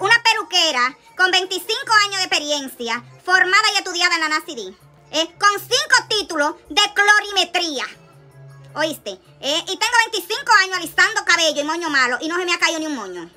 una peluquera con 25 años de experiencia, formada y estudiada en la NACD, eh, con 5 títulos de clorimetría. ¿Oíste? Eh, y tengo 25 años alisando cabello y moño malo y no se me ha caído ni un moño.